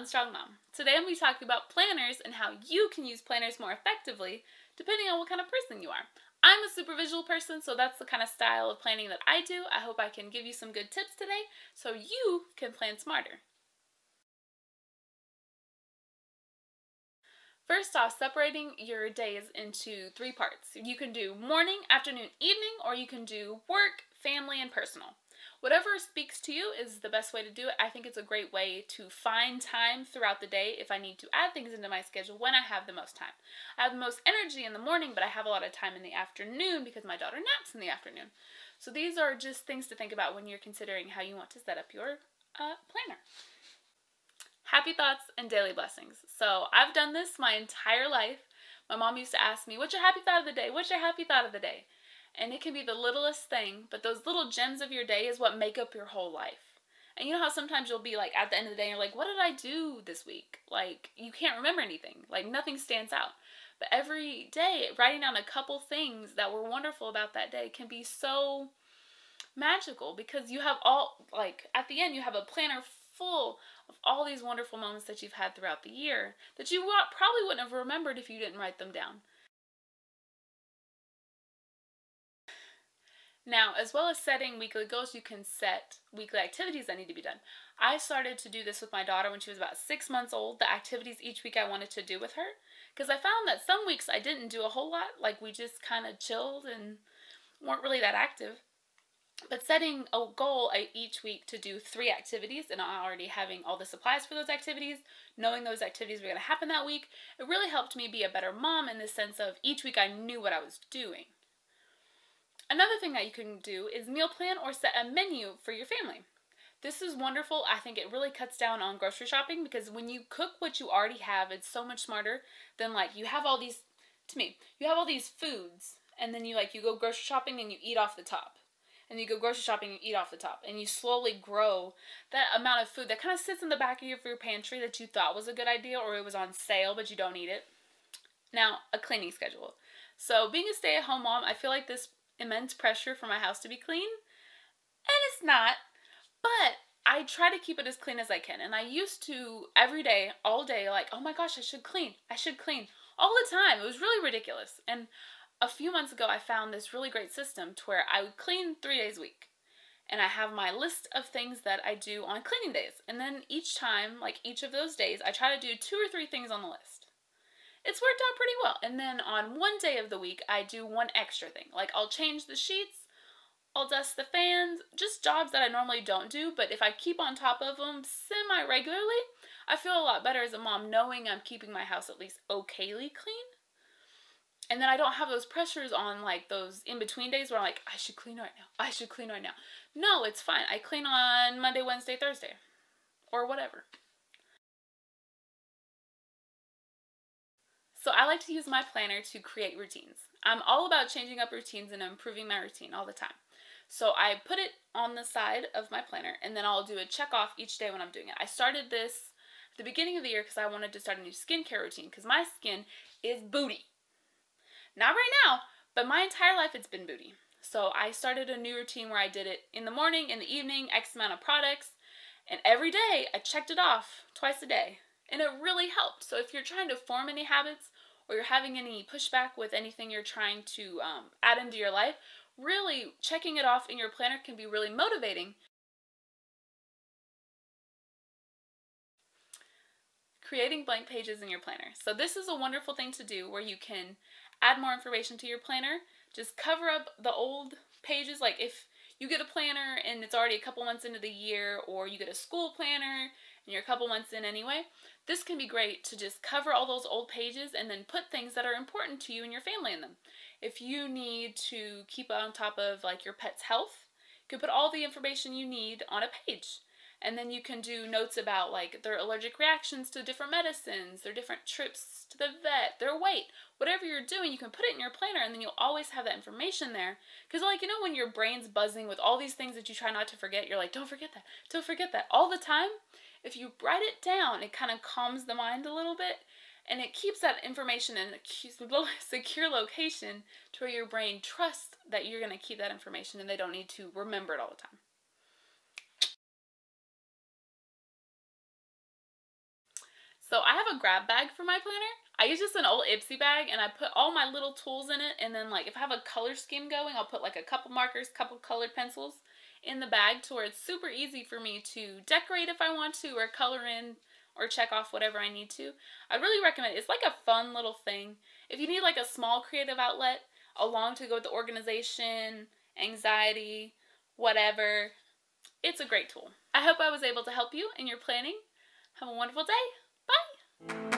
Mountain Strong Mom. Today I'm going to be talking about planners and how you can use planners more effectively depending on what kind of person you are. I'm a super visual person, so that's the kind of style of planning that I do. I hope I can give you some good tips today so you can plan smarter. First off, separating your days into three parts. You can do morning, afternoon, evening, or you can do work, family, and personal. Whatever speaks to you is the best way to do it. I think it's a great way to find time throughout the day if I need to add things into my schedule when I have the most time. I have the most energy in the morning, but I have a lot of time in the afternoon because my daughter naps in the afternoon. So these are just things to think about when you're considering how you want to set up your uh, planner. Happy thoughts and daily blessings. So I've done this my entire life. My mom used to ask me, What's your happy thought of the day? What's your happy thought of the day? And it can be the littlest thing, but those little gems of your day is what make up your whole life. And you know how sometimes you'll be like at the end of the day, you're like, what did I do this week? Like, you can't remember anything. Like, nothing stands out. But every day, writing down a couple things that were wonderful about that day can be so magical because you have all, like, at the end, you have a planner full of all these wonderful moments that you've had throughout the year that you probably wouldn't have remembered if you didn't write them down. Now, as well as setting weekly goals, you can set weekly activities that need to be done. I started to do this with my daughter when she was about six months old, the activities each week I wanted to do with her. Because I found that some weeks I didn't do a whole lot, like we just kind of chilled and weren't really that active. But setting a goal each week to do three activities and already having all the supplies for those activities, knowing those activities were going to happen that week, it really helped me be a better mom in the sense of each week I knew what I was doing. Another thing that you can do is meal plan or set a menu for your family. This is wonderful. I think it really cuts down on grocery shopping because when you cook what you already have, it's so much smarter than like you have all these, to me, you have all these foods and then you like, you go grocery shopping and you eat off the top. And you go grocery shopping and eat off the top. And you slowly grow that amount of food that kind of sits in the back of your, your pantry that you thought was a good idea or it was on sale but you don't eat it. Now, a cleaning schedule. So being a stay-at-home mom, I feel like this immense pressure for my house to be clean. And it's not. But I try to keep it as clean as I can. And I used to every day, all day, like, oh my gosh, I should clean. I should clean. All the time. It was really ridiculous. And a few months ago, I found this really great system to where I would clean three days a week. And I have my list of things that I do on cleaning days. And then each time, like each of those days, I try to do two or three things on the list it's worked out pretty well. And then on one day of the week, I do one extra thing. Like I'll change the sheets, I'll dust the fans, just jobs that I normally don't do, but if I keep on top of them semi regularly, I feel a lot better as a mom knowing I'm keeping my house at least okayly clean. And then I don't have those pressures on like those in between days where I'm like, I should clean right now. I should clean right now. No, it's fine. I clean on Monday, Wednesday, Thursday, or whatever. So I like to use my planner to create routines. I'm all about changing up routines and improving my routine all the time. So I put it on the side of my planner and then I'll do a check off each day when I'm doing it. I started this at the beginning of the year because I wanted to start a new skincare routine because my skin is booty. Not right now, but my entire life it's been booty. So I started a new routine where I did it in the morning, in the evening, X amount of products, and every day I checked it off twice a day. And it really helped. So if you're trying to form any habits, or you're having any pushback with anything you're trying to um, add into your life, really checking it off in your planner can be really motivating. Creating blank pages in your planner. So this is a wonderful thing to do where you can add more information to your planner. Just cover up the old pages. Like if you get a planner and it's already a couple months into the year or you get a school planner and you're a couple months in anyway, this can be great to just cover all those old pages and then put things that are important to you and your family in them. If you need to keep on top of like your pet's health, you can put all the information you need on a page. And then you can do notes about like their allergic reactions to different medicines, their different trips to the vet, their weight, whatever you're doing, you can put it in your planner and then you'll always have that information there. Because like, you know, when your brain's buzzing with all these things that you try not to forget, you're like, don't forget that, don't forget that all the time. If you write it down, it kind of calms the mind a little bit and it keeps that information in a secure location to where your brain trusts that you're going to keep that information and they don't need to remember it all the time. So I have a grab bag for my planner. I use just an old Ipsy bag and I put all my little tools in it and then like if I have a color scheme going, I'll put like a couple markers, couple colored pencils in the bag to where it's super easy for me to decorate if I want to or color in or check off whatever I need to. I really recommend it. It's like a fun little thing. If you need like a small creative outlet along to go with the organization, anxiety, whatever, it's a great tool. I hope I was able to help you in your planning. Have a wonderful day. Bye.